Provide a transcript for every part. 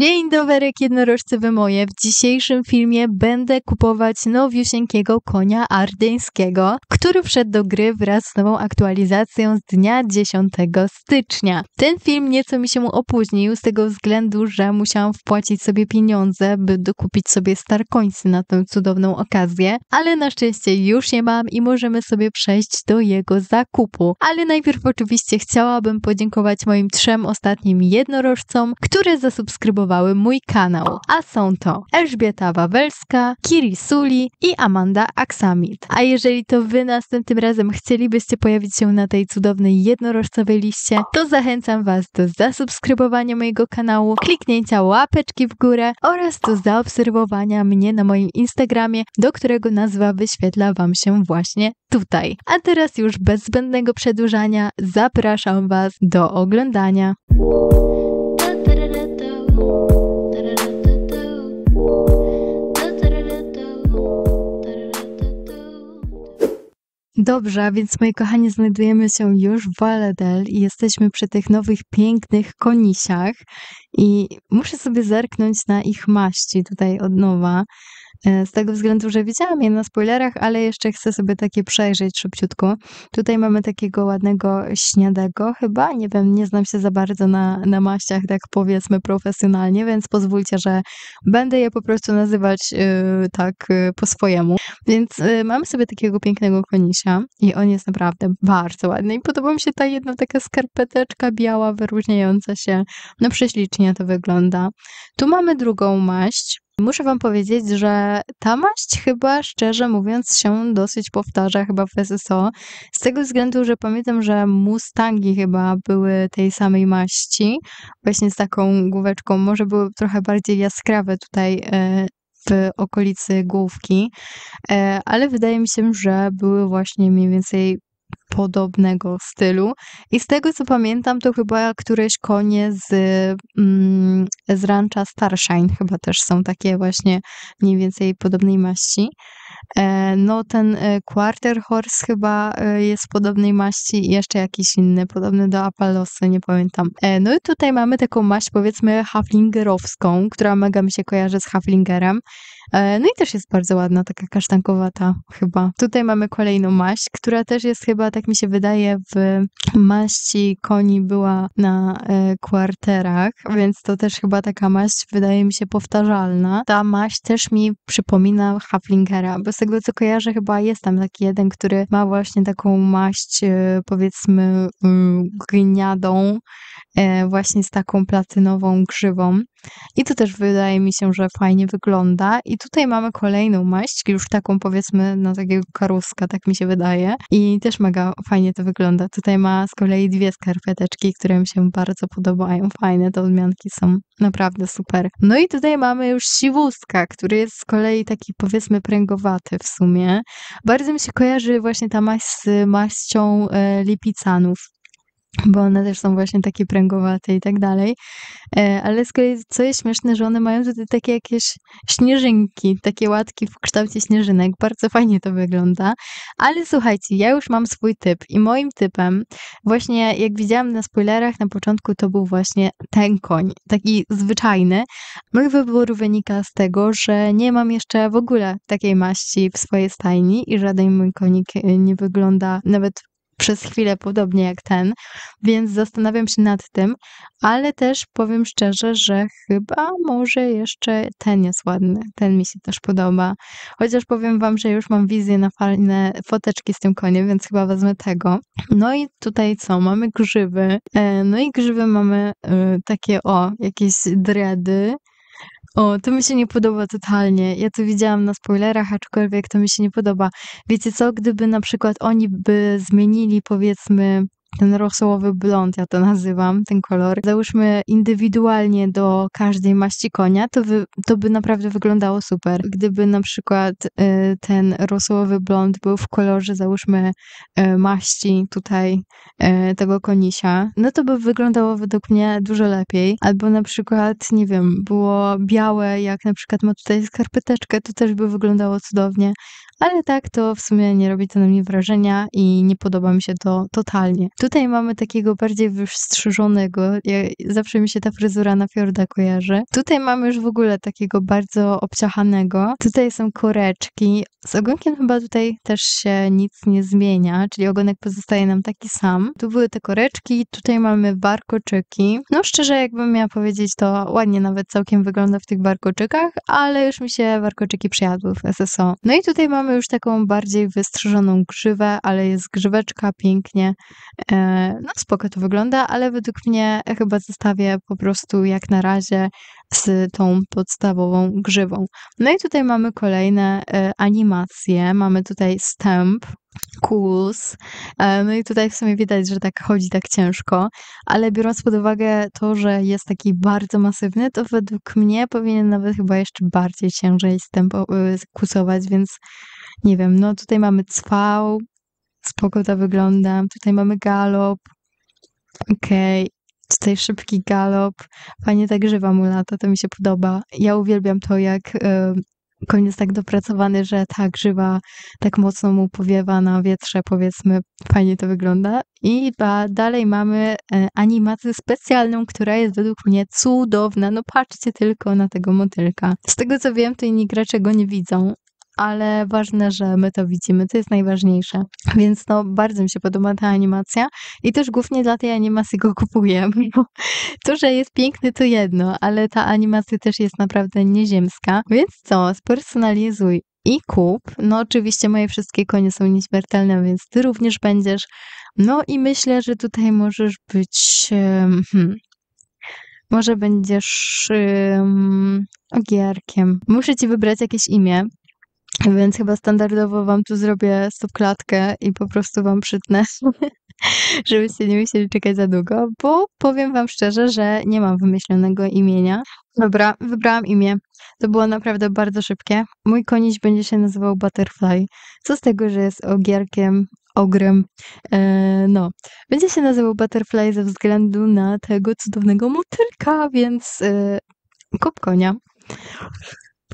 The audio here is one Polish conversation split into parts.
Dzień dobry, jednorożcy wy moje. W dzisiejszym filmie będę kupować nowiusieńkiego konia ardeńskiego, który wszedł do gry wraz z nową aktualizacją z dnia 10 stycznia. Ten film nieco mi się opóźnił z tego względu, że musiałam wpłacić sobie pieniądze, by dokupić sobie Starcoinsy na tę cudowną okazję, ale na szczęście już je mam i możemy sobie przejść do jego zakupu. Ale najpierw oczywiście chciałabym podziękować moim trzem ostatnim jednorożcom, które zasubskrybowały mój kanał, a są to Elżbieta Wawelska, Kiri Suli i Amanda Aksamit. A jeżeli to wy następnym razem chcielibyście pojawić się na tej cudownej jednorożcowej liście, to zachęcam was do zasubskrybowania mojego kanału, kliknięcia łapeczki w górę oraz do zaobserwowania mnie na moim Instagramie, do którego nazwa wyświetla wam się właśnie tutaj. A teraz już bez zbędnego przedłużania zapraszam was do oglądania. Dobrze, więc moi kochani, znajdujemy się już w Valedel i jesteśmy przy tych nowych, pięknych konisiach i muszę sobie zerknąć na ich maści tutaj od nowa. E, z tego względu, że widziałam je na spoilerach, ale jeszcze chcę sobie takie przejrzeć szybciutko. Tutaj mamy takiego ładnego śniadego chyba, nie wiem, nie znam się za bardzo na, na maściach, tak powiedzmy profesjonalnie, więc pozwólcie, że będę je po prostu nazywać yy, tak yy, po swojemu. Więc yy, mamy sobie takiego pięknego konisia i on jest naprawdę bardzo ładny i podoba mi się ta jedna taka skarpeteczka biała, wyróżniająca się. No prześlicznie to wygląda. Tu mamy drugą maść, Muszę wam powiedzieć, że ta maść chyba, szczerze mówiąc, się dosyć powtarza chyba w SSO. Z tego względu, że pamiętam, że Mustangi chyba były tej samej maści, właśnie z taką główeczką. Może były trochę bardziej jaskrawe tutaj e, w okolicy główki, e, ale wydaje mi się, że były właśnie mniej więcej podobnego stylu. I z tego co pamiętam, to chyba któreś konie z, mm, z rancha Starshine chyba też są takie właśnie mniej więcej podobnej maści. E, no ten e, Quarter Horse chyba e, jest podobnej maści i jeszcze jakiś inny, podobny do Apallosy, nie pamiętam. No i tutaj mamy taką maść powiedzmy haflingerowską, która mega mi się kojarzy z haflingerem. No i też jest bardzo ładna, taka kasztankowata chyba. Tutaj mamy kolejną maść, która też jest chyba, tak mi się wydaje, w maści koni była na kwarterach, więc to też chyba taka maść wydaje mi się powtarzalna. Ta maść też mi przypomina haflingera, bo z tego co kojarzę chyba jest tam taki jeden, który ma właśnie taką maść powiedzmy gniadą, E, właśnie z taką platynową grzywą. I to też wydaje mi się, że fajnie wygląda. I tutaj mamy kolejną maść, już taką powiedzmy na takiego karuska, tak mi się wydaje. I też mega fajnie to wygląda. Tutaj ma z kolei dwie skarpeteczki, które mi się bardzo podobają. Fajne te odmianki są naprawdę super. No i tutaj mamy już siwustka, który jest z kolei taki powiedzmy pręgowaty w sumie. Bardzo mi się kojarzy właśnie ta maść z maścią e, lipicanów bo one też są właśnie takie pręgowate i tak dalej. E, ale z kolei, co jest śmieszne, że one mają tutaj takie jakieś śnieżynki, takie łatki w kształcie śnieżynek. Bardzo fajnie to wygląda. Ale słuchajcie, ja już mam swój typ i moim typem, właśnie jak widziałam na spoilerach na początku, to był właśnie ten koń, taki zwyczajny. Mój wybór wynika z tego, że nie mam jeszcze w ogóle takiej maści w swojej stajni i żaden mój konik nie wygląda nawet przez chwilę podobnie jak ten, więc zastanawiam się nad tym, ale też powiem szczerze, że chyba może jeszcze ten jest ładny. Ten mi się też podoba. Chociaż powiem wam, że już mam wizję na fajne foteczki z tym koniem, więc chyba wezmę tego. No i tutaj co? Mamy grzywy. E, no i grzywy mamy e, takie o, jakieś dredy o, to mi się nie podoba totalnie. Ja to widziałam na spoilerach, aczkolwiek to mi się nie podoba. Wiecie co, gdyby na przykład oni by zmienili powiedzmy ten rosołowy blond, ja to nazywam, ten kolor, załóżmy indywidualnie do każdej maści konia, to, wy, to by naprawdę wyglądało super. Gdyby na przykład y, ten rosołowy blond był w kolorze, załóżmy, y, maści tutaj y, tego konisia, no to by wyglądało według mnie dużo lepiej. Albo na przykład, nie wiem, było białe, jak na przykład ma tutaj skarpeteczkę, to też by wyglądało cudownie ale tak to w sumie nie robi to na mnie wrażenia i nie podoba mi się to totalnie. Tutaj mamy takiego bardziej wystrzyżonego. Zawsze mi się ta fryzura na Fjorda kojarzy. Tutaj mamy już w ogóle takiego bardzo obciachanego. Tutaj są koreczki. Z ogonkiem chyba tutaj też się nic nie zmienia, czyli ogonek pozostaje nam taki sam. Tu były te koreczki, tutaj mamy warkoczyki. No szczerze, jakbym miała powiedzieć, to ładnie nawet całkiem wygląda w tych warkoczykach, ale już mi się warkoczyki przyjadły w SSO. No i tutaj mamy już taką bardziej wystrzyżoną grzywę, ale jest grzyweczka pięknie. E, no spoko to wygląda, ale według mnie chyba zostawię po prostu jak na razie z tą podstawową grzywą. No i tutaj mamy kolejne e, animacje. Mamy tutaj stamp, Cools. E, no i tutaj w sumie widać, że tak chodzi tak ciężko, ale biorąc pod uwagę to, że jest taki bardzo masywny, to według mnie powinien nawet chyba jeszcze bardziej ciężej kusować, więc nie wiem, no tutaj mamy cwał, spoko to wygląda, tutaj mamy galop, okej, okay. Tutaj szybki galop, fajnie tak grzywa mu lata, to mi się podoba. Ja uwielbiam to, jak koń jest tak dopracowany, że ta grzywa tak mocno mu powiewa na wietrze, powiedzmy, fajnie to wygląda. I dalej mamy e, animację specjalną, która jest według mnie cudowna. No patrzcie tylko na tego motylka. Z tego co wiem, to inni gracze go nie widzą, ale ważne, że my to widzimy, to jest najważniejsze. Więc no, bardzo mi się podoba ta animacja i też głównie dla tej animacji go kupuję. to, że jest piękny to jedno, ale ta animacja też jest naprawdę nieziemska. Więc co, spersonalizuj i kup. No oczywiście moje wszystkie konie są nieśmiertelne, więc ty również będziesz. No i myślę, że tutaj możesz być... Hmm, może będziesz um, ogierkiem. Muszę ci wybrać jakieś imię. Więc chyba standardowo wam tu zrobię stopklatkę i po prostu wam przytnę, żebyście nie musieli czekać za długo, bo powiem wam szczerze, że nie mam wymyślonego imienia. Dobra, wybrałam imię. To było naprawdę bardzo szybkie. Mój koniś będzie się nazywał Butterfly. Co z tego, że jest ogierkiem, ogrem. E, no, będzie się nazywał Butterfly ze względu na tego cudownego motylka, więc e, kup konia.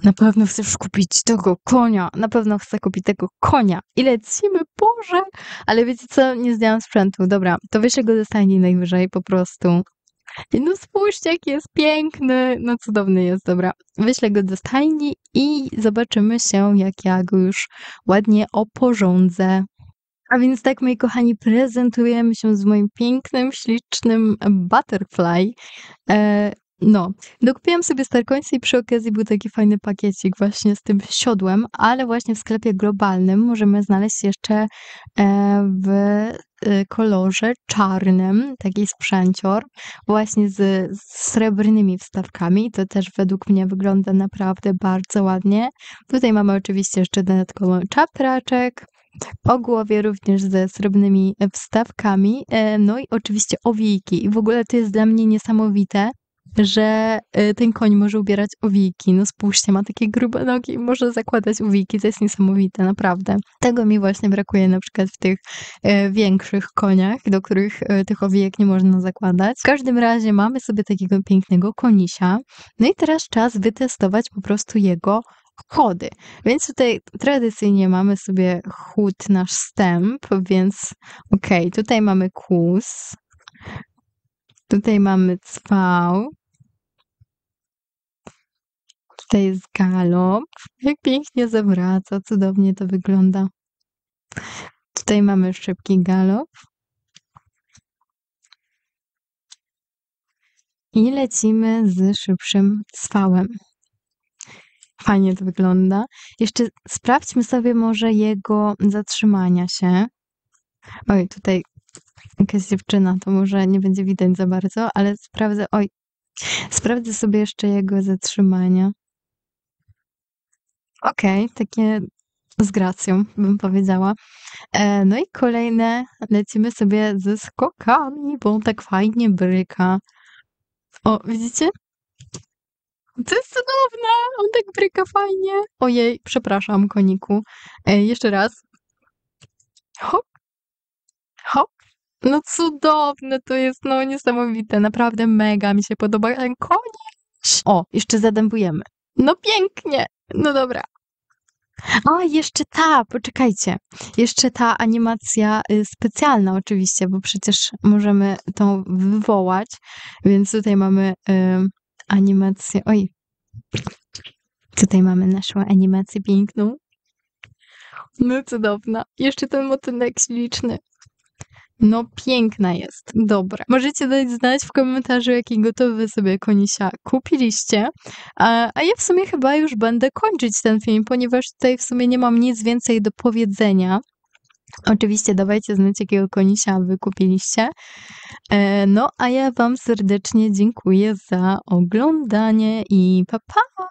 Na pewno chcesz kupić tego konia. Na pewno chcę kupić tego konia. I lecimy, Boże! Ale wiecie co? Nie zdjęłam sprzętu. Dobra, to wyślę go do stajni najwyżej po prostu. No spójrzcie, jaki jest piękny. No cudowny jest, dobra. Wyślę go do stajni i zobaczymy się, jak ja go już ładnie oporządzę. A więc tak, moi kochani, prezentujemy się z moim pięknym, ślicznym butterfly. E, no, dokupiłam sobie Starkońca i przy okazji był taki fajny pakiecik właśnie z tym siodłem, ale właśnie w sklepie globalnym możemy znaleźć jeszcze e, w e, kolorze czarnym taki sprzęcior właśnie z, z srebrnymi wstawkami. To też według mnie wygląda naprawdę bardzo ładnie. Tutaj mamy oczywiście jeszcze dodatkowo czapraczek, o głowie również ze srebrnymi wstawkami, e, no i oczywiście owijki. I w ogóle to jest dla mnie niesamowite, że y, ten koń może ubierać owiki. No spójrzcie, ma takie grube nogi i może zakładać owiki. To jest niesamowite, naprawdę. Tego mi właśnie brakuje na przykład w tych e, większych koniach, do których e, tych owijek nie można zakładać. W każdym razie mamy sobie takiego pięknego konisia. No i teraz czas wytestować po prostu jego chody. Więc tutaj tradycyjnie mamy sobie chód nasz stęp, więc okej, okay, tutaj mamy kłus, tutaj mamy cwał, Tutaj jest galop. Jak pięknie zawraca, cudownie to wygląda. Tutaj mamy szybki galop. I lecimy z szybszym swałem. Fajnie to wygląda. Jeszcze sprawdźmy sobie może jego zatrzymania się. Oj, tutaj jakaś dziewczyna, to może nie będzie widać za bardzo, ale sprawdzę, oj, sprawdzę sobie jeszcze jego zatrzymania. Okej, takie z gracją bym powiedziała. E, no i kolejne lecimy sobie ze skokami, bo tak fajnie bryka. O, widzicie? To jest cudowne! On tak bryka fajnie. Ojej, przepraszam, koniku. E, jeszcze raz. Hop. Hop. No cudowne to jest, no niesamowite. Naprawdę mega mi się podoba ten konik. O, jeszcze zadębujemy. No pięknie. No dobra. A, jeszcze ta, poczekajcie. Jeszcze ta animacja y, specjalna oczywiście, bo przecież możemy tą wywołać, więc tutaj mamy y, animację. Oj, tutaj mamy naszą animację piękną. No cudowna. Jeszcze ten motylek śliczny. No piękna jest. Dobra. Możecie dać znać w komentarzu, jaki gotowy sobie konisia kupiliście. A, a ja w sumie chyba już będę kończyć ten film, ponieważ tutaj w sumie nie mam nic więcej do powiedzenia. Oczywiście dawajcie znać, jakiego konisia wy kupiliście. E, no, a ja wam serdecznie dziękuję za oglądanie i pa pa!